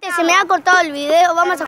Se me ha cortado el video, vamos a